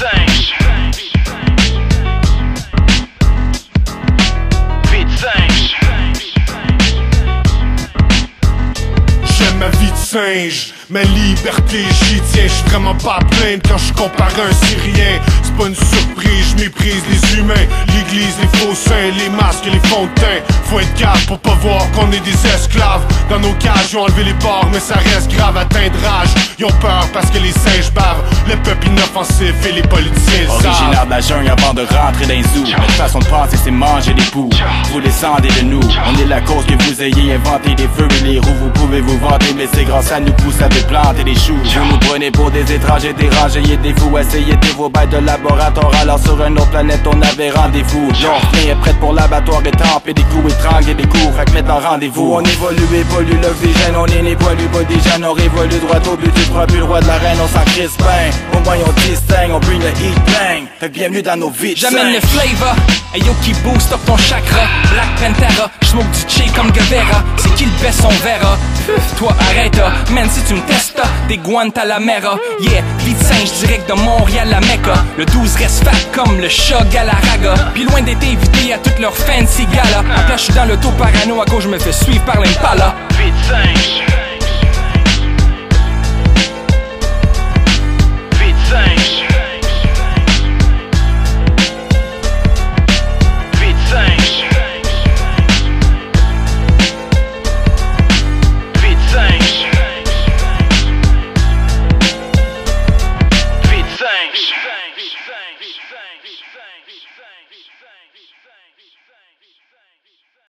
singe. Ma vie de singe, ma liberté j'y tiens, j'suis vraiment pas à plaindre quand je compare un Syrien. C'est pas une surprise, je méprise les humains, l'église, les faux saints, les masques et les teint. Faut être calme pour pas voir qu'on est des esclaves. Dans nos cages, ils ont enlevé les porcs, mais ça reste grave, atteint de rage. Ils ont peur parce que les singes bavent, le peuple inoffensif et les politiciens. Originaire de la jungle rentrer dans les zoo Notre façon de penser c'est manger des poux. Vous descendez de nous. On est la cause que vous ayez inventé des feux et les roues. Vous pouvez vous vanter mais c'est grâce à nous que vous savez planter des choux. Vous nous prenez pour des étrangers dérangés et des fous. Essayez de vos bails de laboratoire. Alors sur une autre planète on avait rendez-vous. L'orphelin est prête pour l'abattoir et des coups étranges et des coups que maintenant rendez-vous. On évolue évolue l'oxygène On est né poilu bodygen On révolue droit au but prends plus le roi de l'arène On s'en crispin Au moins on distingue On bring le heat bang. Fait bienvenue dans nos vies J'amène le flavor, ayo qui boost up ton chakra. Black Pantera, j'smoke du Che comme Guevara. C'est qui le best on verra. Toi arrête, ah. man si tu me testes ah, Des Guantanamera. Yeah, vie de singe direct de Montréal à Mecca. Le 12 reste fat comme le chat Galarraga. Puis loin d'être invité à toutes leurs fancy galas. Place j'suis dans le taux parano à gauche je me fais suivre par l'impala.